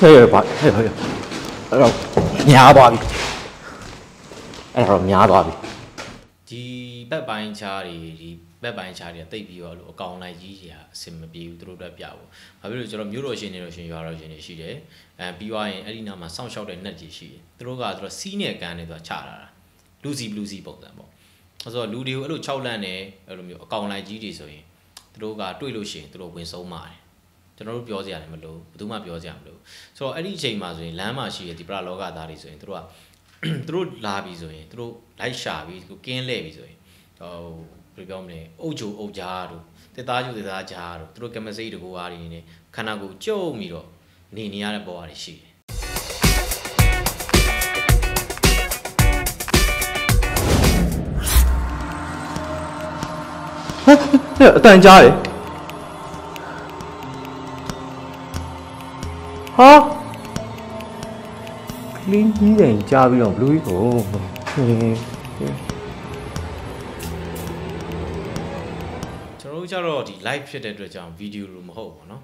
ဟဲ့ဘာဟဲ့ဟဲ့အဲ့တော့များသွားပြီအဲ့တော့များသွားပြီဒီဘက်ပိုင်းချားတွေဒီဘက်ပိုင်းချားတွေကတိတ်ပြီးတော့လို့အကောင်လိုက်ကြီးတွေကအဆင်မပြေဘူးသူတို့အတွက်ပြဖို့။ဘာဖြစ်လို့ကျွန်တော်မြို့တော်ရှင်နေတော့ရှင်ရွာတော်ရှင်တွေရှိတယ်။အဲပြီးသွားရင်အဲ့ဒီနားမှာစောင့်ရှောက်တဲ့ net ကြီးရှိတယ်။သူတို့ကသူတို့စီးနဲ့ကန်နေသူကချလာတာ။လူစီဘလူးစီပုံစံပေါ့။အဲဆိုတော့လူတွေကိုအဲ့လို6လန့်နေအဲ့လိုမျိုးအကောင်လိုက်ကြီးတွေဆိုရင်သူတို့ကတွေ့လို့ရှိရင်သူတို့ဝင်ဆုံးပါတယ်။ ကျွန်တော်တို့ပြောစရာလည်းမလိုဘယ်သူမှပြောစရာမလိုဆိုတော့အဲ့ဒီအချိန်မှာဆိုရင်လမ်းမှာရှိတဲ့ဒီပရလောကသားတွေဆိုရင်သူတို့ကသူတို့လာပြီဆိုရင်သူတို့လိုက်ရှာပြီသူကင်းလဲပြီဆိုရင်ဟိုဘယ်လိုပြောမလဲအုတ်ချိုအုတ်ကြားတို့တက်သားချိုတက်သားကြားတို့သူတို့ကမစိတ်တကူအားတွေနေခန္ဓာကိုယ်ကျုံပြီးတော့နေနေရတဲ့ဘဝတွေရှိတယ်ဟဲ့ဟဲ့အတန်ကြားတယ် လင်းကြီးတယ်ကြားပြီးတော့ဘလူးကြီးကိုဟင်း ကျွန်တော်တို့ကြတော့ဒီ live ဖြစ်တဲ့အတွက်ကြောင့် video လို့မဟုတ်ဘူးเนาะ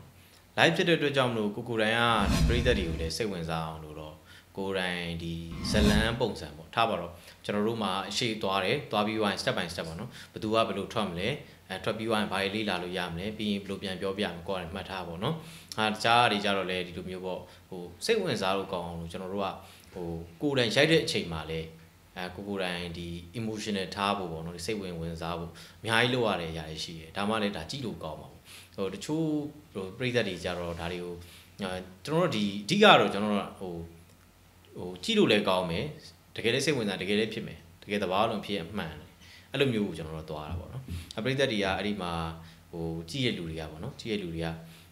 live ဖြစ်တဲ့အတွက်ကြောင့်မလို့ကိုကိုယ်တိုင်ကဒီပရိသတ်တွေကိုလည်းစိတ်ဝင်စားအောင်လို့တော့ကိုယ်တိုင်ဒီဇလန်းပုံစံပေါ့ထားပါတော့ကျွန်တော်တို့မှာအရှိသွားတယ်သွားပြီးဝိုင်း step by step ပေါ့နော်ဘယ်သူကဘယ်လိုထွက်မလဲအဲထွက်ပြီးဝိုင်းဘာတွေလေးလာလို့ရမလဲပြီးရင်ဘယ်လိုပြန်ပြောပြမလဲကိုယ်တိုင်မှတ်ထားပါတော့ဟာတခြားတွေကြတော့လေဒီလိုမျိုးပေါ့ဟိုစိတ်ဝင်စားလို့ကောင်းအောင်လို့ကျွန်တော်တို့က ဟိုကိုယ်တိုင်ရိုက်တဲ့အချိန်မှာလေအဲကိုကိုယ်တိုင်ဒီ emotional ထားဖို့ပေါ့နော်ဒီစိတ်ဝင်ဝင်စားဖို့အများကြီးလုပ်ရတဲ့အရာတွေရှိတယ်ဒါမှလည်းဒါကြည့်လို့ကောင်းပါဘူးဆိုတော့တချို့ဟိုပြိသက်တွေကြတော့ဒါတွေကိုအဲကျွန်တော်တို့ဒီအဓိကတော့ကျွန်တော်တို့ဟိုဟိုကြည့်လို့လည်းကောင်းမယ်တကယ်လည်းစိတ်ဝင်စားတကယ်လည်းဖြစ်မယ်တကယ်တဘာလုံးဖြစ်အမှန်တယ်အဲ့လိုမျိုးကိုကျွန်တော်တို့သွားတာပေါ့နော်အပြိသက်တွေကအဲ့ဒီမှာဟိုကြည့်ရလူတွေကပေါ့နော်ကြည့်ရလူတွေက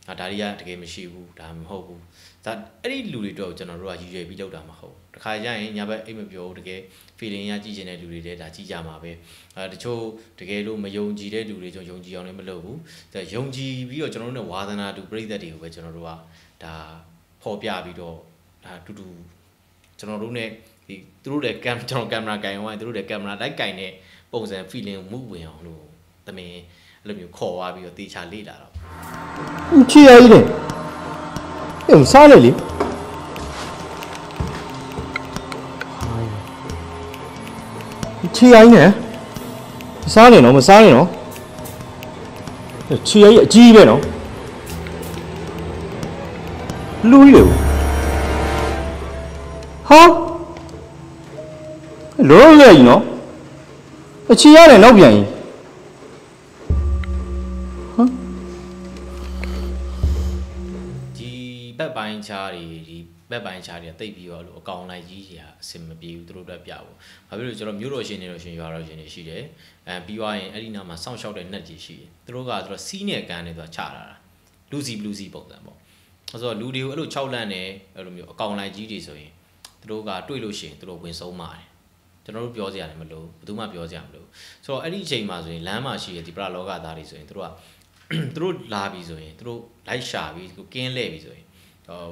အာဒါတွေကတကယ်မရှိဘူးဒါမဟုတ်ဘူးဒါအဲ့ဒီလူတွေတော့ကျွန်တော်တို့ကရည်ရွယ်ပြီးလုပ်တာမဟုတ်ဘူးတခါကျရင်ညာဘက်အိတ်မပြောဘူးတကယ် feeling ရကြည့်ချင်တဲ့လူတွေတဲ့ဒါကြည့်ကြမှာပဲအဲတချို့တကယ်လို့မယုံကြည်တဲ့လူတွေကျွန်တော်ယုံကြည်အောင်လည်းမလုပ်ဘူးဒါယုံကြည်ပြီးတော့ကျွန်တော်တို့ ਨੇ ဝါသနာတူပြိသက်တွေကိုပဲကျွန်တော်တို့ကဒါဖော်ပြပြီးတော့ဒါတူတူကျွန်တော်တို့ ਨੇ ဒီသူတို့တဲ့ကင်ကျွန်တော်ကင်မရာကင်အောင်သူတို့တဲ့ကင်မရာလိုက်ကင်တဲ့ပုံစံ feeling မှုဝင်အောင်လို့တမင်အဲ့လိုမျိုးခေါ်သွားပြီးတော့တေချာလေ့လာတော့ ချီရကြီးတယ်ဟဲ့မစားလေလေချီရကြီးနဲ့မစားနေတော့မစားနေတော့ချီရကြီးအကြီးပဲနော်လူကြီးလေဟာလောရကြီးနော်အချီရတယ်နောက်ပြန်ကြီး ပိုင်းချားတွေဒီဘက်ပိုင်းချားတွေကတိတ်ပြီးတော့လို့အကောင်လိုက်ကြီးတွေကအဆင်မပြေဘူးသူတို့အတွက်ပြဖို့။ဘာဖြစ်လို့ကျွန်တော်မြို့တော်ရှင်နေတော့ရှင်ရွာတော်ရှင်တွေရှိတယ်။အဲပြီးသွားရင်အဲ့ဒီနားမှာစောင့်ရှောက်တဲ့ net ကြီးရှိတယ်။သူတို့ကသူတို့စီးနဲ့ကန်နေသူကချလာတာ။လူစီဘလူးစီပုံစံပေါ့။အဲဆိုတော့လူတွေကိုအဲ့လို6လန့်နေအဲ့လိုမျိုးအကောင်လိုက်ကြီးတွေဆိုရင်သူတို့ကတွေ့လို့ရှိရင်သူတို့ဝင်ဆုံးပါတယ်။ကျွန်တော်တို့ပြောစရာလည်းမလိုဘယ်သူမှပြောစရာမလိုဆိုတော့အဲ့ဒီအချိန်မှာဆိုရင်လမ်းမှာရှိတဲ့ဒီပရလောကသားတွေဆိုရင်သူတို့ကသူတို့လာပြီဆိုရင်သူတို့လိုက်ရှာပြီသူကင်းလဲပြီဆိုရင် ဟို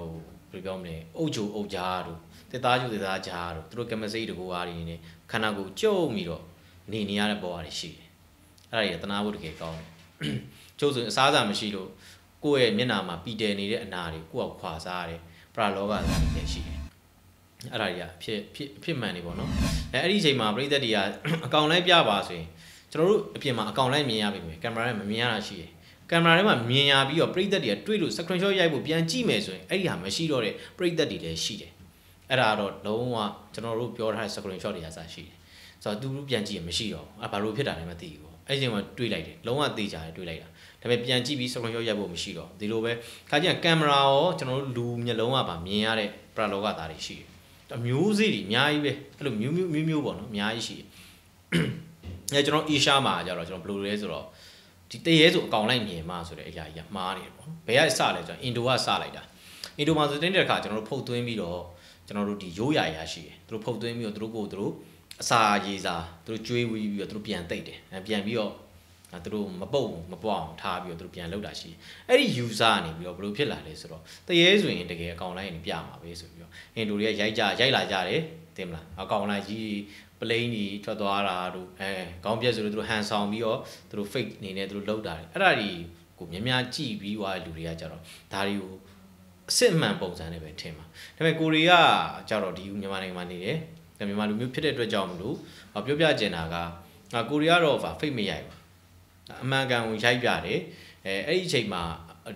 ဘယ်လိုပြောမလဲအုတ်ချိုအုတ်ကြားတို့တက်သားချိုတက်သားကြားတို့သူတို့ကမစိတ်တကူအားတွေနေခန္ဓာကိုယ်ကျုံပြီးတော့နေနေရတဲ့ဘဝတွေရှိတယ်အဲ့ဒါကြီးတနာဖို့တကယ်ကောင်းတယ်ကျို့ဆိုရင်အစားအစာမရှိလို့ကိုယ့်ရဲ့မျက်နှာမှာပီတယ်နေတဲ့အနာတွေကိုယ့်အောက်ခွာစားရတယ်ပရလောကသားတွေလည်းရှိတယ်အဲ့ဒါကြီးအဖြစ်ဖြစ်အဖြစ်မှန်နေပေါ့နော်အဲအဲ့ဒီအချိန်မှာပြိသက်တွေကအကောင်လိုက်ပြပါဆိုရင်ကျွန်တော်တို့အပြင်မှာအကောင်လိုက်မြင်ရပြီမယ်ကင်မရာနဲ့မမြင်ရတာရှိတယ် ကင်မရာထဲမှာမြင်ရပြီးတော့ပရိသတ်တွေကတွေ့လို့ screenshot ရိုက်ဖို့ပြန်ကြည့်မယ်ဆိုရင်အဲ့ဒီဟာမရှိတော့တဲ့ပရိသတ်တွေလည်းရှိတယ်အဲ့ဒါတော့လုံးဝကျွန်တော်တို့ပြောထားတဲ့ screenshot တွေအစားရှိတယ်ဆိုတော့သူတို့ပြန်ကြည့်ရင်မရှိတော့ဘူးအဲ့ဘာလို့ဖြစ်တာလဲမသိဘူးပေါ့အဲ့ဒီချိန်မှာတွေးလိုက်တယ်လုံးဝသိကြတယ်တွေးလိုက်တာဒါပေမဲ့ပြန်ကြည့်ပြီး screenshot ရိုက်ဖို့မရှိတော့ဒီလိုပဲခါကျရင်ကင်မရာရောကျွန်တော်တို့လူမျက်လုံးကပါမြင်ရတဲ့ပရလောကသားတွေရှိတယ်အမျိုးစေ့တွေအများကြီးပဲအဲ့လိုမျိုးမျိုးမျိုးမျိုးပေါ့နော်အများကြီးရှိတယ်အဲကျွန်တော်အီရှာမှာကြတော့ကျွန်တော်ဘယ်လိုလဲဆိုတော့ ဒီတရေဆိုအကောင်လိုက်မြင်မှဆိုတဲ့အရာကြီးကမှားနေတယ်ပေါ့နော်ဘယ်ကစလဲဆိုတော့အင်ဒိုကစလိုက်တာအင်ဒိုမှာဆိုတဲ့အခါကျွန်တော်တို့ဖုတ်သွင်းပြီးတော့ကျွန်တော်တို့ဒီရိုးရာရာရှိတယ်သူတို့ဖုတ်သွင်းပြီးတော့သူတို့ကိုသူတို့အစာရေးစာသူတို့ကျွေးဝီးပြီးတော့သူတို့ပြန်တိတ်တယ်အဲပြန်ပြီးတော့အဲ သူတို့မပုတ်မပွအောင်ထားပြီးတော့သူတို့ပြန်လောက်တာရှိတယ်အဲ့ဒီ user ကနေပြီးတော့ဘယ်လိုဖြစ်လာလဲဆိုတော့တရေဆိုရင်တကယ်အကောင်လိုက်ရင်ပြမှာပဲဆိုပြီးတော့အင်ဒိုတွေကရိုက်ကြရိုက်လာကြတယ်တင်မလားအကောင်လိုက်ကြီးပလိန်ကြီးထွက်သွားတာတို့အဲခေါင်းပြက်ဆိုလို့သူတို့ဟန်ဆောင်ပြီးတော့သူတို့ fake အနေနဲ့သူတို့လောက်တာတယ်အဲ့ဒါတွေကိုများများကြည့်ပြီးွားလူတွေကကြတော့ဒါတွေကိုအအစစ်အမှန်ပုံစံနဲ့ပဲထင်ပါဒါပေမဲ့ကိုရီးယားကျတော့ဒီမြန်မာနိုင်ငံမှာနေတယ်ဒါမြန်မာလူမျိုးဖြစ်တဲ့အတွက်ကြောင့်မလို့ပြောပြချင်တာကကိုရီးယားတော့ဖိတ်မရိုက်ပါ အမှန်ကန်ကိုရိုက်ပြတယ်အဲအဲ့ဒီအချိန်မှာ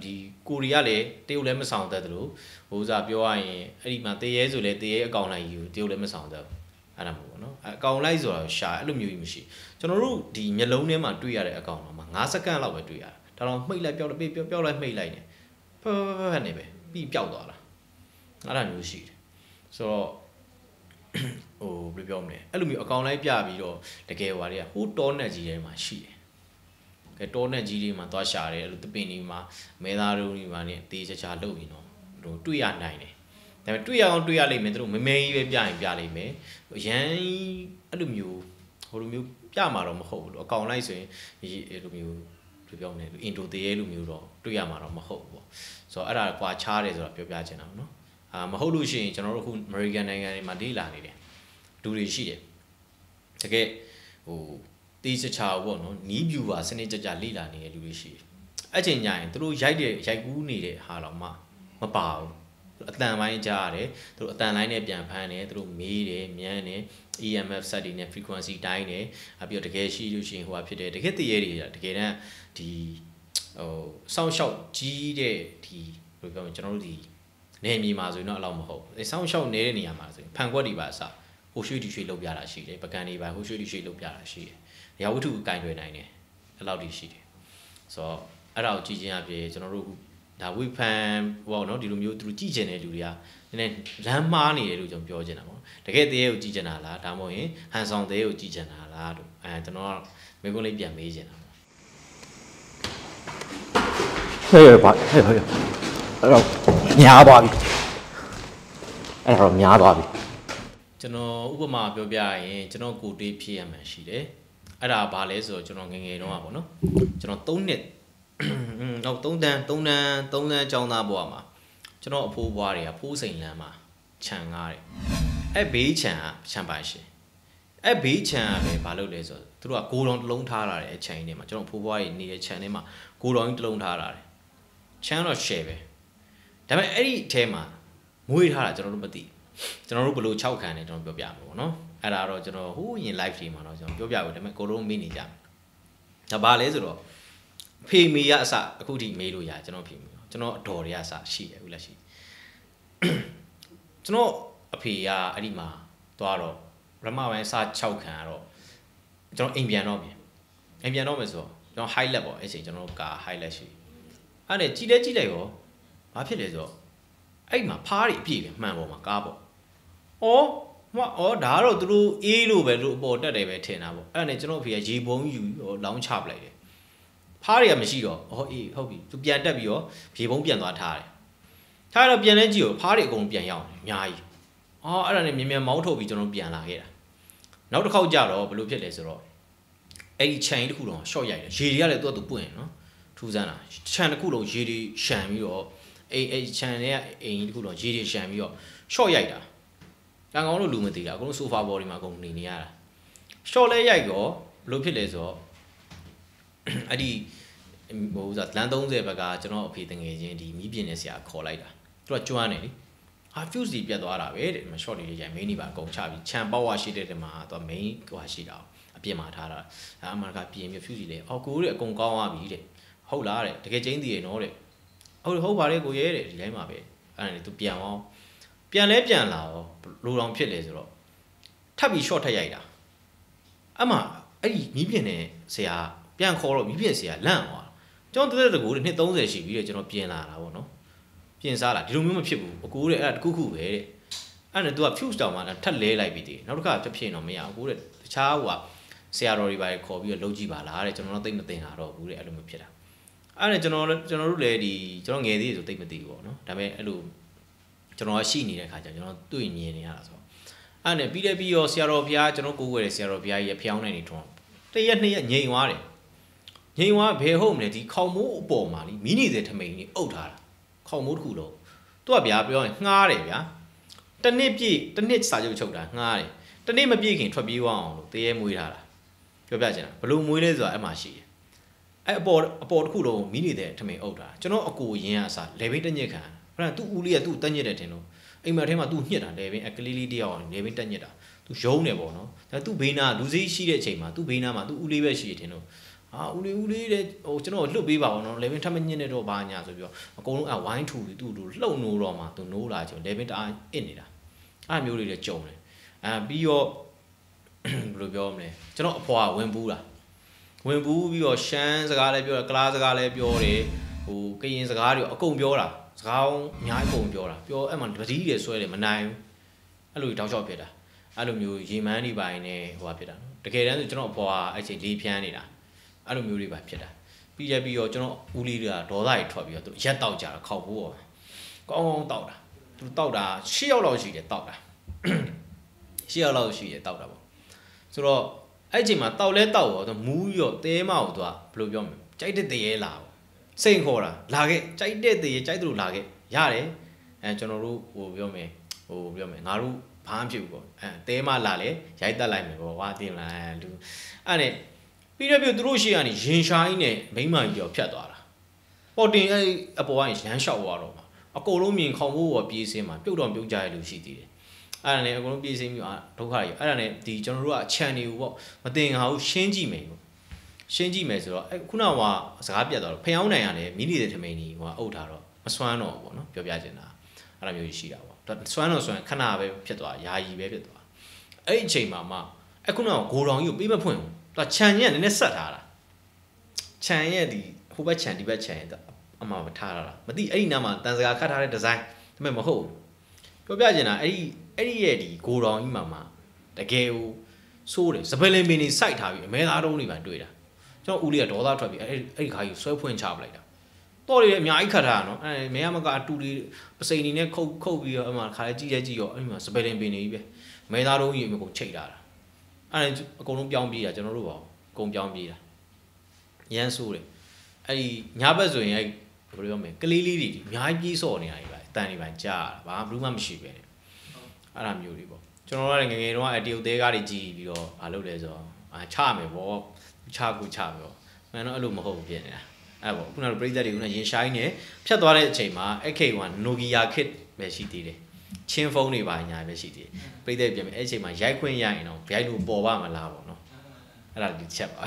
ဒီကိုရီးယားလည်းတရုတ်လည်းမဆောင်တတ်သလိုဟိုဥစားပြောရရင်အဲ့ဒီမှာတရေဆိုလည်းတရေအကောင်လိုက်ယူတရုတ်လည်းမဆောင်တတ်ဘူးအဲ့ဒါမျိုးပေါ့နော်အကောင်လိုက်ဆိုတာရှာအဲ့လိုမျိုးကြီးမရှိကျွန်တော်တို့ဒီမျက်လုံးထဲမှာတွေ့ရတဲ့အကောင်တော့မှာ9စက္ကန့်လောက်ပဲတွေ့ရတယ်ဒါတော့မှိတ်လိုက်ပြောက်လိုက်ပြောက်ပြောက်လိုက်မှိတ်လိုက်နေဖဖဖဖနေပဲပြီးပျောက်သွားတာအဲ့ဒါမျိုးရှိတယ်ဆိုတော့ဟိုဘယ်လိုပြောမလဲအဲ့လိုမျိုးအကောင်လိုက်ပြပြီးတော့တကယ်ဟိုဟာတွေကဟိုတောနဲ့ကြီးထဲမှာရှိတယ် ကဲတောနဲ့ကြီးတွေမှာသွားရှာတယ်အဲ့လိုတပင်တွေမှာမဲသားတို့တွေမှာနေတေးချာချာလုပ်ပြီးတော့ဟိုတွေ့ရနိုင်တယ်ဒါပေမဲ့တွေ့ရအောင်တွေ့ရလိမ့်မယ်သူတို့မမဲကြီးပဲပြရင်ပြလိမ့်မယ်ရန်အဲ့လိုမျိုးဟိုလိုမျိုးပြမှာတော့မဟုတ်ဘူးလို့အကောင်လိုက်ဆိုရင်အဲ့လိုမျိုးဘယ်လိုပြောမလဲအင်ဒိုတေးလိုမျိုးတော့တွေ့ရမှာတော့မဟုတ်ဘူးပေါ့ဆိုတော့အဲ့ဒါကွာချားတယ်ဆိုတော့ပြောပြချင်တာပေါ့နော်အာမဟုတ်လို့ရှိရင်ကျွန်တော်တို့အခု American နိုင်ငံတွေမှာလေ့လာနေတယ်လူတွေရှိတယ်တကယ်ဟို တေးချချာပေါ့နော်နီးဗျူပါစနစ်ကြကြလေ့လာနေတဲ့လူတွေရှိတယ်အဲ့ချိန်ညရင်သူတို့ရိုက်တဲ့ရိုက်ကူးနေတဲ့ဟာတော့မှမပါဘူးအတန်ပိုင်းကြားရတယ်သူတို့အတန်လိုင်းနဲ့ပြန်ဖမ်းတယ်သူတို့မေးတယ်မြန်းတယ် EMF set တွေနဲ့ frequency တိုင်းတယ်အပြီးတော့တကယ်ရှိလို့ရှိရင်ဟိုဟာဖြစ်တယ်တကယ်တရေတွေတကယ်တမ်းဒီဟိုစောင့်ရှောက်ကြီးတဲ့ဒီဘယ်လိုပြောမလဲကျွန်တော်တို့ဒီနေမြေမှာဆိုရင်တော့အလောက်မဟုတ်ဘူးစောင့်ရှောက်နေတဲ့နေရာမှာဆိုရင်ဖန်ခွက်တွေပါအစဟိုရွှေဒီရွှေလောက်ပြတာရှိတယ်ပကံတွေပါဟိုရွှေဒီရွှေလောက်ပြတာရှိတယ်။ ရာဝတ္ထုကင်တွယ်နိုင်တယ်အဲ့လောက်ထိရှိတယ်။ဆိုတော့အဲ့ဒါကိုကြည့်ချင်းအပြင်ကျွန်တော်တို့ဒါဝိဖန်ပေါ့နော်ဒီလိုမျိုးသူတို့ကြည့်ကျင်တဲ့လူတွေကနည်းနည်းလမ်းမားနေတယ်လို့ကျွန်တော်ပြောချင်တာပေါ့။တကယ်တည်းကိုကြည့်ချင်တာလားဒါမှမဟုတ်ရင်ဟန်ဆောင်သေးကိုကြည့်ချင်တာလားလို့အဲကျွန်တော်ကမေကုန်းလေးပြန်မေးချင်တာပေါ့ဟဲ့ပါဟဲ့ဟဲ့အဲ့တော့ညားသွားပြီအဲ့တော့ညားသွားပြီကျွန်တော်ဥပမာပြောပြရင်ကျွန်တော်ကိုတေးဖြည့်ရမှန်ရှိတယ် အဲ့ဒါဘာလဲဆိုတော့ကျွန်တော်ငယ်ငယ်တုန်းကပေါ့နော်ကျွန်တော်3နှစ်ဟုတ်3တန်း3တန်း3တန်းကျောင်းသားဘဝမှာကျွန်တော်အဖိုးဘွားတွေကဖိုးစိန်လမ်းမှာခြံကားတယ်အဲ့ဘေးခြံကခြံပါရှင်အဲ့ဘေးခြံကပဲဘာလုပ်လဲဆိုတော့သူတို့ကဂိုးတော်တစ်လုံးထားလာတယ်အချိန်ထဲမှာကျွန်တော်အဖိုးဘွားတွေနေတဲ့ခြံထဲမှာဂိုးတော်ကြီးတစ်လုံးထားလာတယ်ခြံတော့ share ပဲဒါပေမဲ့အဲ့ဒီအထဲမှာမွေးထားတာကျွန်တော်တို့မသိဘူး ကျွန်တော်တို့ဘလို့6ခံတယ်ကျွန်တော်ပြောပြမှာပေါ့နော်အဲ့ဒါတော့ကျွန်တော်ဟိုးရင် live တွေမှာတော့ကျွန်တော်ပြောပြဘူးဒါပေမဲ့ကိုတို့မေးနေကြဒါဘာလဲဆိုတော့ဖေမီရအစအခုထိမေးလို့ရကျွန်တော်ဖေမီကျွန်တော်အတော်တွေအစရှိတယ်ဟုတ်လားရှိကျွန်တော်အဖေကအဲ့ဒီမှာသွားတော့ရမပိုင်းစ6ခံကတော့ကျွန်တော်အိမ်ပြန်တော့ပြန်အိမ်ပြန်တော့မယ်ဆိုတော့ကျွန်တော် highlight ပေါ့အဲ့ချိန်ကျွန်တော်ကာ highlight ရှိအဲ့နဲ့ကြည်လဲကြည်လိုက်ရောဘာဖြစ်လဲဆိုတော့အဲ့မှာဖားတွေအပြည့်ပဲမှန်ပေါ်မှာကားပေါ့ ဩမဩဒါကတော့သူတို့အေးလို့ပဲသူတို့အပေါ်တက်တယ်ပဲထင်တာပေါ့အဲ့ဒါနဲ့ကျွန်တော်အဖေကရေပုံးယူလောင်းချပလိုက်တယ်ဖားတွေကမရှိတော့ဩအေးဟုတ်ပြီသူပြန်တက်ပြီးတော့ရေပုံးပြန်သွားထားတယ်ထားတော့ပြန်လဲကြည့်ရောဖားတွေအကုန်ပြန်ရောက်တယ်အများကြီးအော်အဲ့ဒါနဲ့မြန်မြန်မောင်းထုတ်ပြီးကျွန်တော်ပြန်လာခဲ့တာနောက်တစ်ခေါက်ကြတော့ဘယ်လိုဖြစ်လဲဆိုတော့အဲ့ဒီခြံကြီးတစ်ခုလုံးရှော့ရိုက်တယ်ရေတွေကလည်းသူ့အတူပွင့်နော်ထူးဆန်းတာခြံတစ်ခုလုံးရေတွေရှံပြီးတော့အိမ်အိမ်ခြံတွေကအိမ်ကြီးတစ်ခုလုံးရေတွေရှံပြီးတော့ရှော့ရိုက်တာ ကံကောင်းလို့လူမသိတာအကုန်လုံးဆိုဖာဘော်ဒီမှာအကုန်နေနေရတာရှော့လဲရိုက်ရောဘယ်လိုဖြစ်လဲဆိုတော့အဲ့ဒီဟိုဥစားလမ်း30ဘက်ကကျွန်တော်အဖေတငယ်ချင်းဒီမီးပြင်းနေဆရာခေါ်လိုက်တာသူကကျွမ်းနေလေဟာ fuse တွေပြတ်သွားတာပဲတဲ့မ short တွေရိုက် main တွေပါအကုန်ချပြီးခြံပေါက်ဝရှိတဲ့တမှာသူက main ဟိုဟာရှိတာအပြင်မှာထားတာအဲအမှန်ကပြင်ပြီး fuse တွေလေအော်ကိုတဲ့အကုန်ကောင်းသွားပြီတဲ့ဟုတ်လားတဲ့တကယ်ချင်းတည်ရနော်တဲ့ဟုတ်ဟုတ်ပါတယ်ကိုရဲတဲ့ဒီတိုင်းမှာပဲအဲ့ဒါလေသူပြန်အောင် ပြန်လဲပြန်လာရောလိုတောင်ဖြစ်လေဆိုတော့ထပ်ပြီး short ထက်ရိုက်တာအမှအဲ့ဒီမီးပြင်းနေဆရာပြန်ခေါ်တော့မီးပြင်းဆရာလန့်သွားကျွန်တော်တက်တဲ့တကူတဲ့နှစ်30ရှိပြီတဲ့ကျွန်တော်ပြင်လာတာပေါ့နော်ပြင်စားလာဒီလိုမျိုးမဖြစ်ဘူးအကူတဲ့အဲ့ဒါတခုခုပဲတဲ့အဲ့ဒါ तू က fuse တောင်မှထပ်လဲလိုက်ပြီတည်နောက်တစ်ခါပြဖြစ်တော့မရဘူးတဲ့တခြားဟိုကဆရာတော်တွေပါခေါ်ပြီးတော့လှုပ်ကြည့်ပါလားတဲ့ကျွန်တော်တော့သိမသိတာတော့ဘူးတဲ့အဲ့လိုမျိုးဖြစ်တာအဲ့ဒါကျွန်တော်ကျွန်တော်တို့လည်းဒီကျွန်တော်ငယ်သေးဆိုသိမသိဘူးပေါ့နော်ဒါပေမဲ့အဲ့လို ကျွန်တော်ကရှိနေတဲ့ခါကျကျွန်တော်တွေ့မြင်နေရတာဆိုအဲ့နဲ့ပြီးတယ်ပြီးရောဆရာတော်ဘုရားကျွန်တော်ကိုးကွယ်တဲ့ဆရာတော်ဘုရားကြီးရဲ့ဖျောင်းနေနေထွန်းတရက်နှစ်ရက်ငြိမ်သွားတယ်ငြိမ်သွားဘယ်ဟုတ်မလဲဒီခေါမိုးအပေါ်မှာလीမိနေတဲ့ထမိန်ကြီးအုပ်ထားတာခေါမိုးတစ်ခုလုံးသူကဗျာပြောရင်ငှားတယ်ဗျာတနစ်ပြည့်တနစ်စာချုပ်ချုပ်တာငှားတယ်တနစ်မပြည့်ခင်ထွက်ပြေးသွားအောင်လို့တရေမွေးထားတာပြောပြချင်တာဘလို့မွေးလဲဆိုတာအဲ့မှာရှိတယ်အဲ့အပေါ်အပေါ်တစ်ခုလုံးမိနေတဲ့ထမင်းအုပ်တာကျွန်တော်အကိုရင်းကအစားလေဘိတ်တညစ်ခံ အဲ့ဒါသူ့ဦးလေးကသူ့တက်ညစ်တယ်ထင်လို့အိမ်မက်ထဲမှာသူ့ညှစ်တာလေဘင်းအကလေးလေးတယောက်လေဘင်းတက်ညစ်တာသူယုံနေပေါ့နော်ဒါသူ့ဘေးနာလူစည်းရှိတဲ့အချိန်မှာသူ့ဘေးနာမှာသူ့ဦးလေးပဲရှိတယ်ထင်လို့အာဦးလေးဦးလေးတဲ့ဟိုကျွန်တော်လွတ်ပေးပါဦးနော်လေဘင်းထပ်မညစ်နေတော့ဘာညာဆိုပြီးတော့အကုန်လုံးအဝိုင်းထူပြီးသူ့လူလှုပ်နိုးတော့မှသူနိုးလာချင်လေဘင်းတအားအစ်နေတာအဲ့မျိုးလေးတွေကြုံတယ်အာပြီးတော့ဘယ်လိုပြောမလဲကျွန်တော်အဖွာဝင်ပူးတာဝင်ပူးပြီးတော့ရှမ်းစကားလည်းပြောတယ်ကလားစကားလည်းပြောတယ်ဟိုကရင်စကားတွေအကုန်ပြောတာ စကားအများကြီးအကုန်ပြောတာပြောအဲ့မှာပတိတွေဆွဲတယ်မနိုင်ဘူးအဲ့လိုတောက်ချောက်ဖြစ်တာအဲ့လိုမျိုးရေမန်းတွေပိုင်းနဲ့ဟိုဟာဖြစ်တာနော်တကယ်တမ်းဆိုကျွန်တော်အဖွာအဲ့ချိန်လေးဖြန်းနေတာအဲ့လိုမျိုးတွေပါဖြစ်တာပြီးရပြီးတော့ကျွန်တော်ဦးလေးတွေကဒေါသတွေထွက်ပြီးတော့သူရက်တောက်ကြတာခောက်ဖို့ကောင်းကောင်းတောက်တာသူတောက်တာ၈ယောက်လောက်ရှိတယ်တောက်တာ၈ယောက်လောက်ရှိတယ်တောက်တာပေါ့ဆိုတော့အဲ့အချိန်မှာတောက်လဲတောက်ရောသူမူးရောတဲမအောင်သူကဘယ်လိုပြောမလဲကြိုက်တဲ့တရေလာပေါ့ စိန်ခေါ်တာလာခဲ့ကြိုက်တဲ့တရေကြိုက်တယ်လို့လာခဲ့ရတယ်အဲကျွန်တော်တို့ဟိုပြောမယ်ဟိုပြောမယ်ငါတို့ဘာမှဖြစ်ဘူးပေါ့အဲတဲမလာလေရိုက်တက်လိုက်မယ်ပေါ့ဝါတင်လာလူအဲ့နဲ့ပြီးတော့ပြီးသူတို့ရှိရနေရင်ရှားကြီးနဲ့မိမကြီးရောဖြတ်သွားတာပေါ်တင်အဲ့အပေါ်ကရမ်းလျှောက်သွားတော့မှာအကုန်လုံးမြင်ခေါင်ဖို့ပေါ်ပြေးစင်းမှာပြုတ်တော့ပြုတ်ကြရလို့ရှိသေးတယ်အဲ့ဒါနဲ့အကုန်လုံးပြေးစင်းပြီးဒုက္ခတွေအဲ့ဒါနဲ့ဒီကျွန်တော်တို့ကအချန်နေဘူးပေါ့မတင်ငါဘူးရှင်းကြည့်မယ်ပေါ့ ရှင်းကြည့်မယ်ဆိုတော့အဲခုနကစကားပြတ်သွားတော့ဖျောင်းနိုင်ရတယ်မိနီတဲ့ထမိန်ကြီးဟိုအုပ်ထားတော့မစွမ်းတော့ဘူးပေါ့နော်ပြောပြချင်တာအဲ့လိုမျိုးရှိတာပေါ့စွမ်းတော့စွမ်းခဏပဲဖြစ်သွားယာယီပဲဖြစ်သွားအဲ့ဒီအချိန်မှာမှအခုနကဂိုတောင်ကြီးကိုပေးမဖွင့်ဘူးသူခြံကြီးကနည်းနည်းဆက်ထားတာခြံရဲ့ဒီဟိုဘက်ခြံဒီဘက်ခြံရဲ့အမှမထားတာလားမသိအဲ့ဒီနားမှာတန်စကာခတ်ထားတဲ့ဒီဇိုင်းဒါပေမဲ့မဟုတ်ဘူးပြောပြချင်တာအဲ့ဒီအဲ့ဒီရဲ့ဒီဂိုတောင်ကြီးမှာမှတကယ်ကိုစိုးတယ်စပယ်လင်ပင်နေစိုက်ထားပြီးအမဲသားတုံးတွေပါတွေ့တာ ကျွန်တော်ဦးလေးကဒေါသထွက်ပြီးအဲ့အဲ့ဒီခါကြီးဆွဲဖွင့်ချပလိုက်တာတော့လေအများကြီးခတ်ထားတာနော်အဲမဲရမကအတူလေးပစိန်နေနဲ့ခုတ်ခုတ်ပြီးတော့အမှခါလေးကြည့်ရကြည့်ရောအဲ့မှာစပယ်လင်ပင်နေကြီးပဲမဲသားတုံးကြီးအကုန်ချိတ်ထားတာအဲ့အကုန်လုံးပြောင်းပြေးတာကျွန်တော်တို့ပါအကုန်ပြောင်းပြေးတာရမ်းဆိုးတယ်အဲ့ဒီညဘက်ဆိုရင်အဲ့ဘယ်လိုပြောမလဲကလေးလေးတွေအများကြီးပြေးစော်နေတာကြီးပါအတန်တွေပါကြားတာဘာမှမှမရှိပဲနဲ့အဲ့ဒါမျိုးတွေပေါ့ကျွန်တော်တို့ကငငယ်တုန်းကတရုတ်သေးကားတွေကြည့်ပြီးတော့မလုပ်လဲဆိုတော့အာချမယ်ဗော ချကူချမယ်ဗောမှန်တော့အဲ့လိုမဟုတ်ဘူးဖြစ်နေတာအဲ့ပေါ့ခုနကပြိသက်တွေကရင်ရှိုင်းနေဖြတ်သွားတဲ့အချိန်မှာ AK1 Nokia kit ပဲရှိသေးတယ်ချင်းဖုန်းတွေပါညာပဲရှိသေးတယ်ပြိသက်ပြန်ပြီအဲ့အချိန်မှာရိုက်ခွင့်ရရင်တော့ရိုက်လို့ပေါ်ပါမလားပေါ့နော်အဲ့ဒါဒီချက်ပါ